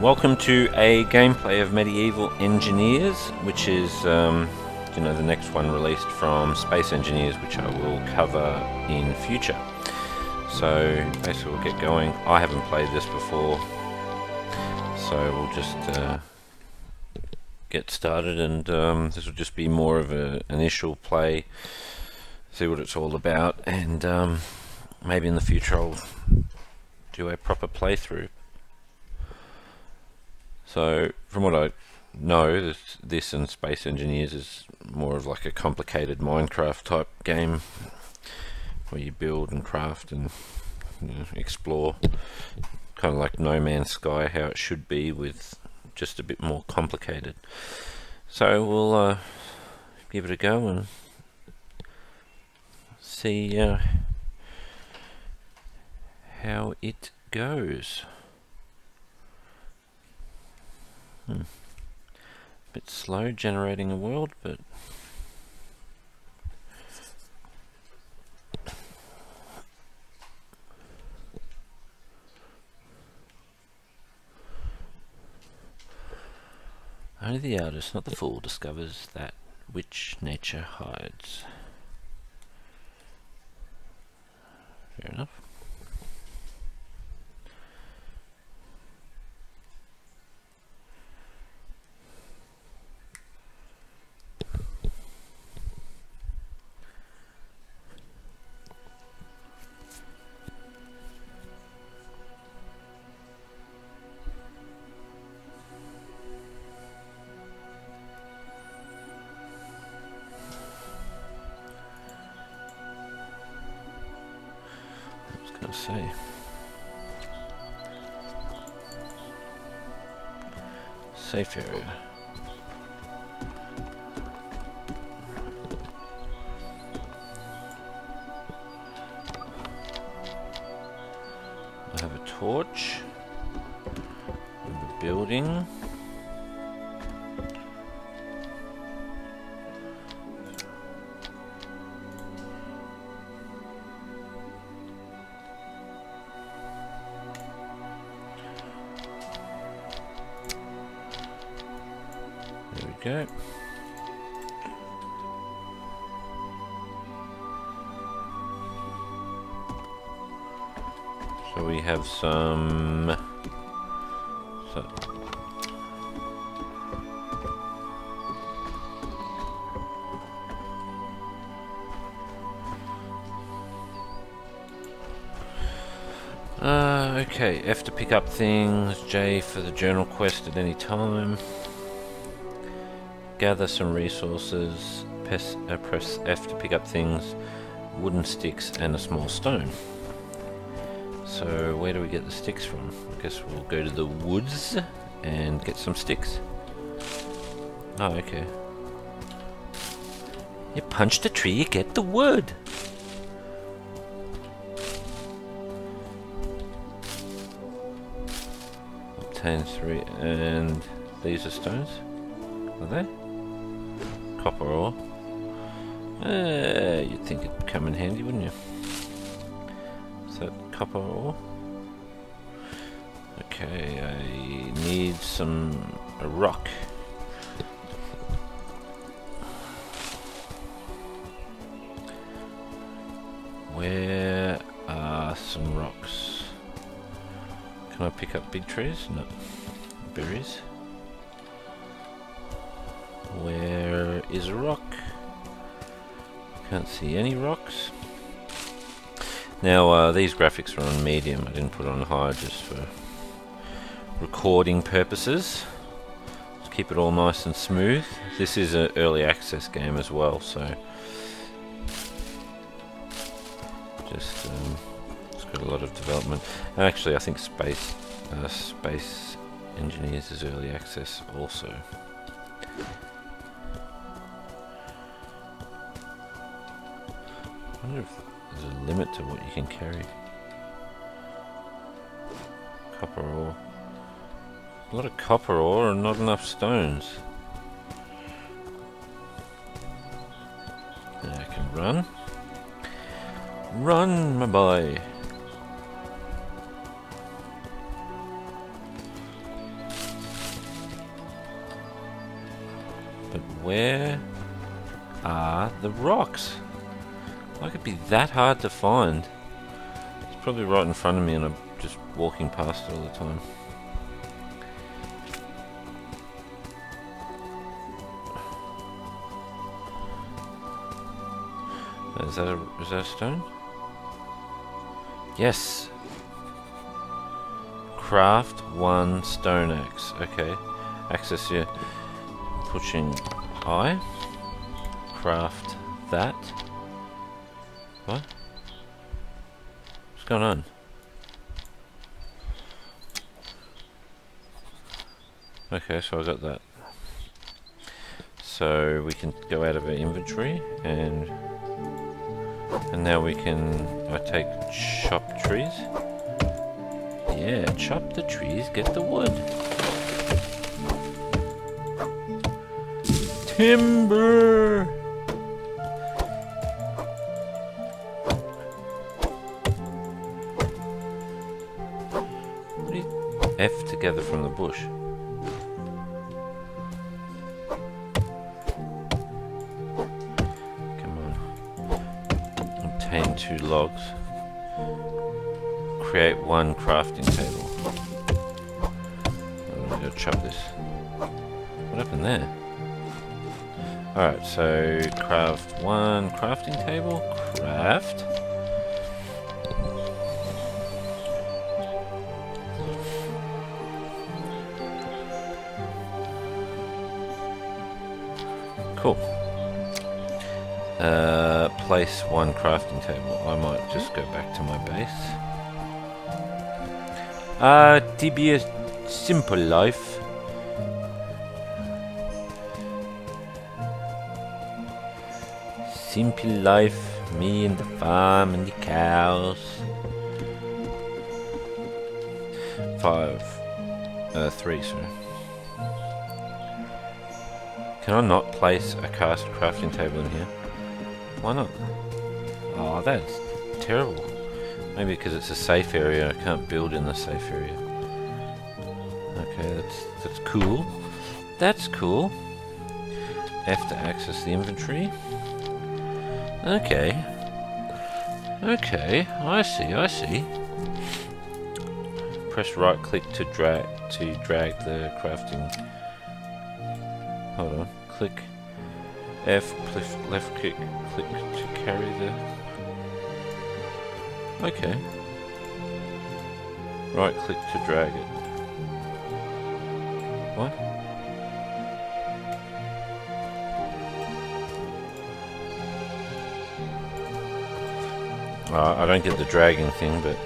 Welcome to a gameplay of Medieval Engineers, which is, um, you know, the next one released from Space Engineers, which I will cover in future. So basically, we'll get going. I haven't played this before, so we'll just uh, get started, and um, this will just be more of an initial play, see what it's all about, and um, maybe in the future I'll do a proper playthrough. So, from what I know, this, this and Space Engineers is more of like a complicated Minecraft type game where you build and craft and you know, explore. Kind of like No Man's Sky, how it should be, with just a bit more complicated. So, we'll uh, give it a go and see uh, how it goes. Hmm. Bit slow generating a world, but Only the artist, not the fool, discovers that which nature hides. Fair enough. Let's see. Safe area. I have a torch. I have a building. Go. So we have some. So Uh, okay, F to pick up things, J for the journal quest at any time gather some resources, press, uh, press F to pick up things, wooden sticks and a small stone. So where do we get the sticks from? I guess we'll go to the woods and get some sticks. Oh, okay. You punch the tree, you get the wood. Obtain three, and these are stones, are they? Copper ore. Uh, you'd think it'd come in handy, wouldn't you? Is that copper ore? Okay, I need some a rock. Where are some rocks? Can I pick up big trees? No. Berries. Where is a rock? Can't see any rocks. Now, uh, these graphics are on medium. I didn't put on high just for recording purposes. Keep it all nice and smooth. This is an early access game as well, so just um, it's got a lot of development. Actually, I think Space uh, Space Engineers is early access also. I wonder if there's a limit to what you can carry. Copper ore. A lot of copper ore and not enough stones. Now I can run. Run, my boy! But where are the rocks? Why could be that hard to find? It's probably right in front of me and I'm just walking past it all the time. Is that a is that a stone? Yes. Craft one stone axe. Okay. Access here. Pushing I. Craft that. What? What's going on? Okay, so I got that. So we can go out of our inventory and and now we can I take chop trees. Yeah, chop the trees, get the wood. Timber! Together from the bush? Come on. Obtain two logs. Create one crafting table. I'm gonna chop this. What happened there? Alright, so craft one crafting table. Craft. Cool. Uh, place one crafting table. I might just go back to my base. Uh, to be a simple life. Simple life, me and the farm and the cows. Five. Uh, three, sorry. Can I not place a cast crafting table in here? Why not? Oh, that's terrible. Maybe because it's a safe area I can't build in the safe area. Okay, that's that's cool. That's cool. F to access the inventory. Okay. Okay, I see, I see. Press right click to drag to drag the crafting. Hold on. Click F click left click click to carry the Okay. Right click to drag it. What? Uh, I don't get the dragging thing, but...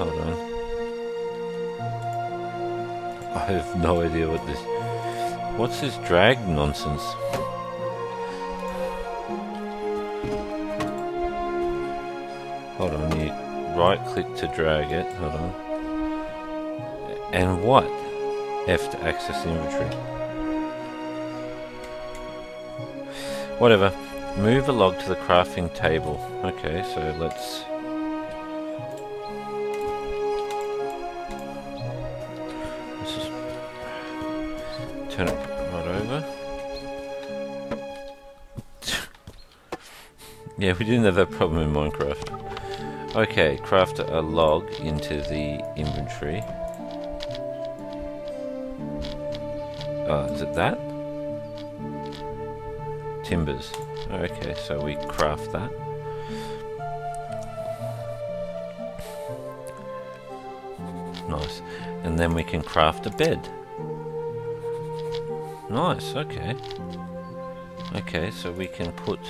Hold on. I have no idea what this... What's this drag nonsense? Hold on, you right click to drag it, hold on. And what? F to access inventory. Whatever. Move a log to the crafting table. Okay, so let's... Let's just turn it right over. yeah, we didn't have that problem in Minecraft. Okay, craft a log into the inventory. Oh, is it that? Timbers. Okay, so we craft that. And then we can craft a bed. Nice, okay. Okay, so we can put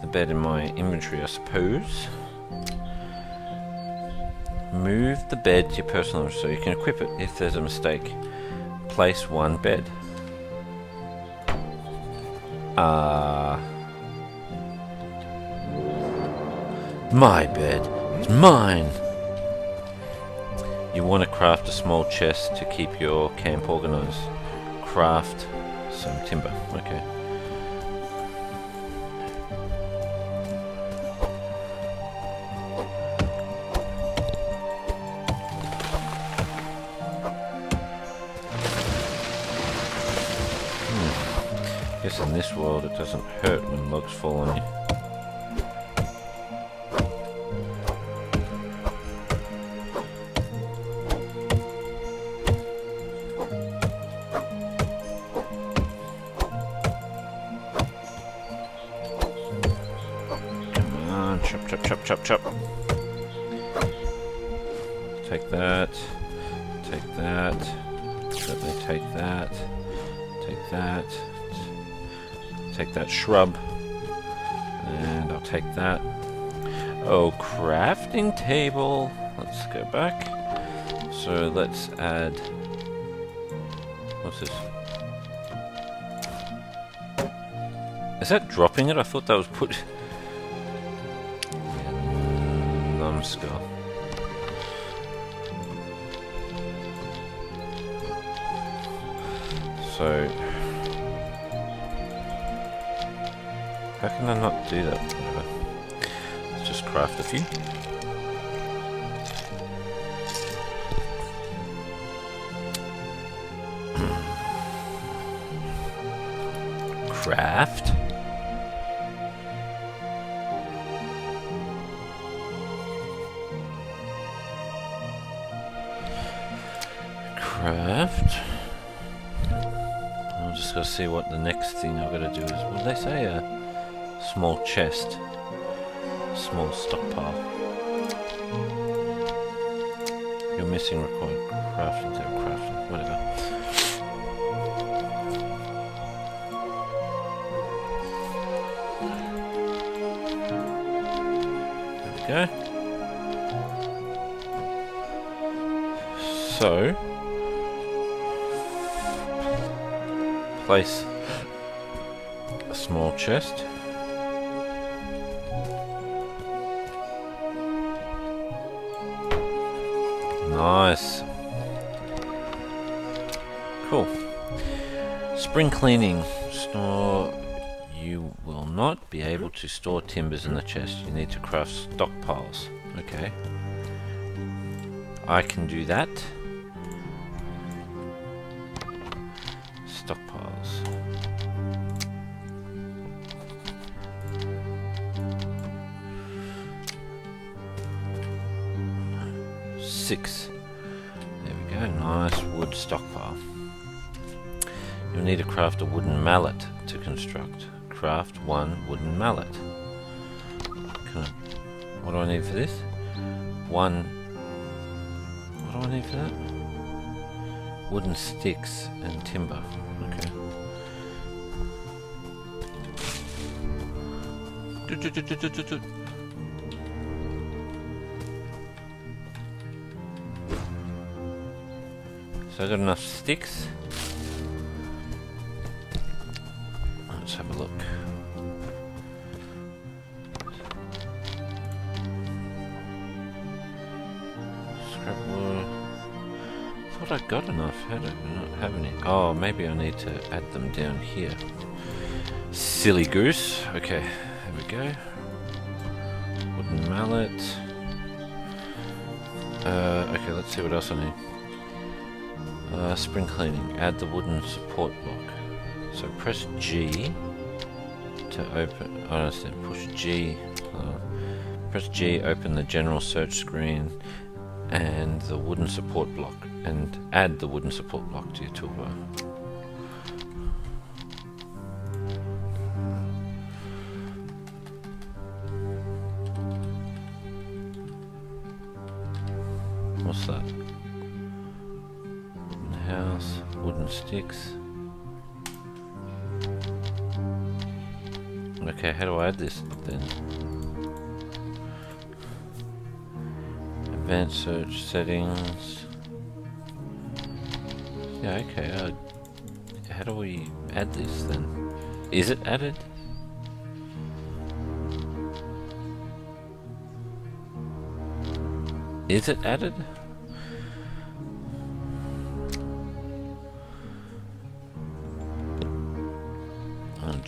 the bed in my inventory, I suppose. Move the bed to your personal so you can equip it if there's a mistake. Place one bed. Ah. Uh, my bed. It's mine! You want to craft a small chest to keep your camp organized. Craft some timber. Okay. Hmm. Guess in this world it doesn't hurt when logs fall on you. Chop, chop, chop, chop, chop. Take that. Take that. Certainly take that. Take that. Take that shrub. And I'll take that. Oh, crafting table. Let's go back. So let's add. What's this? Is that dropping it? I thought that was put. So. How can I not do that? Whatever. Let's just craft a few. Craft. Craft. Just gonna see what the next thing I've got to do is. Did they say? A small chest, small stockpile. You're missing required crafting table, crafting, whatever. There we go. So, place a small chest. Nice. Cool. Spring cleaning. Store. You will not be able to store timbers in the chest. You need to craft stockpiles. Okay. I can do that. Six. There we go. Nice wood stockpile. You'll need to craft a wooden mallet to construct. Craft one wooden mallet. I, what do I need for this? One. What do I need for that? Wooden sticks and timber. Okay. Do, do, do, So I got enough sticks. Let's have a look. Scrap wood. Thought I got enough. How did I not have any? Oh, maybe I need to add them down here. Silly goose. Okay, here we go. Wooden mallet. Uh, okay, let's see what else I need. Uh, spring cleaning. Add the wooden support block. So press G to open. I understand. Push G. Uh, press G. Open the general search screen and the wooden support block, and add the wooden support block to your toolbar. Sticks. Okay, how do I add this then? Advanced search settings. Yeah, okay. Uh, how do we add this then? Is it added? Is it added?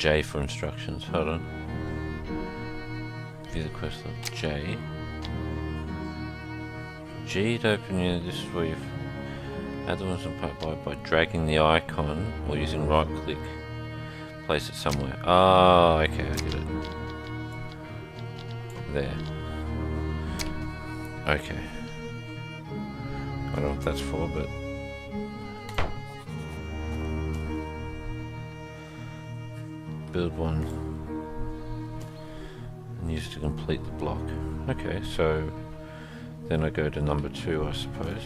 J for instructions. Hold on. View the quest log. J. G to open you. This is where you add the ones by, by dragging the icon or using right click. Place it somewhere. Oh, okay, I get it. There. Okay. I don't know what that's for, but... Build one. And use to complete the block. Okay, so... Then I go to number two, I suppose.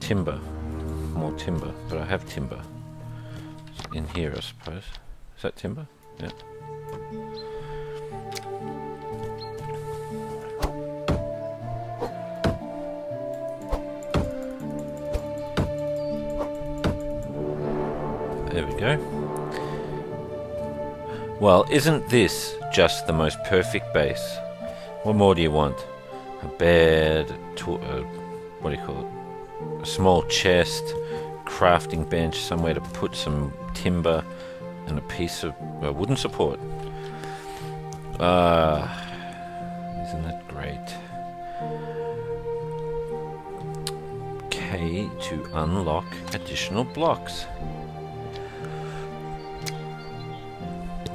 Timber. More timber, but I have timber. in here, I suppose. Is that timber? Yeah. There we go. Well, isn't this just the most perfect base? What more do you want? A bed, a what do you call it? A small chest, crafting bench, somewhere to put some timber, and a piece of uh, wooden support. Ah, uh, isn't that great? K to unlock additional blocks.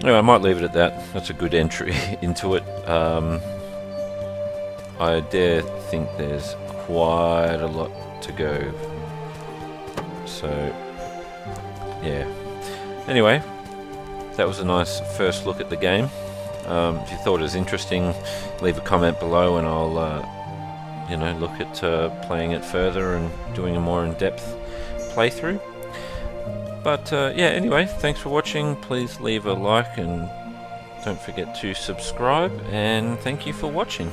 Anyway, I might leave it at that. That's a good entry into it. Um, I dare think there's quite a lot to go. So, yeah. Anyway, that was a nice first look at the game. Um, if you thought it was interesting, leave a comment below and I'll, uh, you know, look at uh, playing it further and doing a more in-depth playthrough. But uh, yeah, anyway, thanks for watching. Please leave a like and don't forget to subscribe. And thank you for watching.